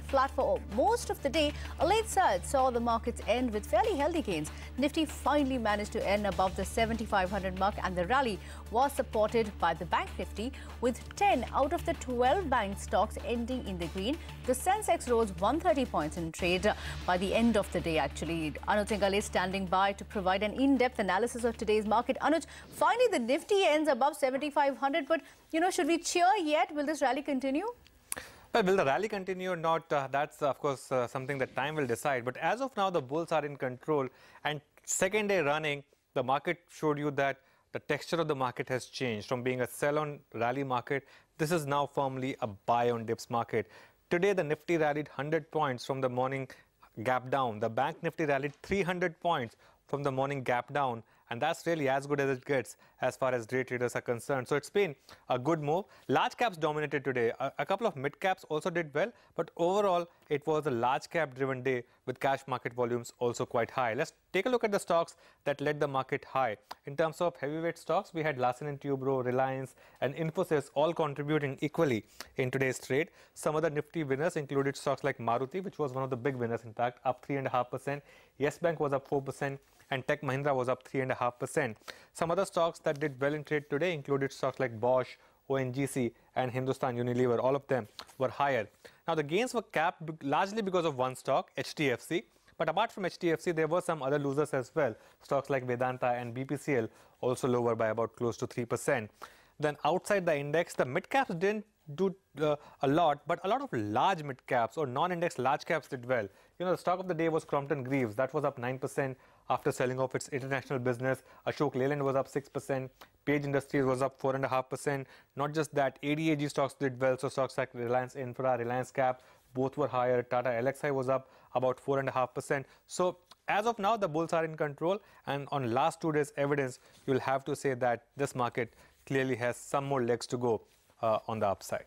Flat for most of the day, a late surge saw the markets end with fairly healthy gains. Nifty finally managed to end above the 7500 mark and the rally was supported by the bank Nifty with 10 out of the 12 bank stocks ending in the green. The Sensex rose 130 points in trade by the end of the day actually. Anuj Singhal is standing by to provide an in-depth analysis of today's market. Anuj, finally the Nifty ends above 7500 but you know should we cheer yet? Will this rally continue? Well, will the rally continue or not? Uh, that's, of course, uh, something that time will decide. But as of now, the bulls are in control. And second day running, the market showed you that the texture of the market has changed from being a sell-on rally market. This is now firmly a buy-on dips market. Today, the Nifty rallied 100 points from the morning gap down. The Bank Nifty rallied 300 points from the morning gap down and that's really as good as it gets as far as day traders are concerned. So it's been a good move. Large caps dominated today. A, a couple of mid caps also did well, but overall it was a large cap driven day with cash market volumes also quite high. Let's take a look at the stocks that led the market high. In terms of heavyweight stocks, we had Larsen and Toubro, Reliance and Infosys all contributing equally in today's trade. Some other nifty winners included stocks like Maruti, which was one of the big winners in fact, up 3.5%. Yes Bank was up 4% and Tech Mahindra was up 3.5%. Some other stocks that did well in trade today included stocks like Bosch, ONGC and Hindustan Unilever. All of them were higher. Now, the gains were capped largely because of one stock, HDFC. But apart from HDFC, there were some other losers as well. Stocks like Vedanta and BPCL also lower by about close to 3%. Then outside the index, the mid caps didn't do uh, a lot, but a lot of large mid caps or non-index large caps did well. You know, the stock of the day was Crompton Greaves. That was up 9% after selling off its international business. Ashok Leyland was up 6%. Page Industries was up 4.5%. Not just that, ADAG stocks did well. So stocks like Reliance Infra, Reliance Cap, both were higher. Tata Elxsi was up about 4.5%. So as of now, the bulls are in control. And on last two days' evidence, you'll have to say that this market clearly has some more legs to go Uh, on the upside.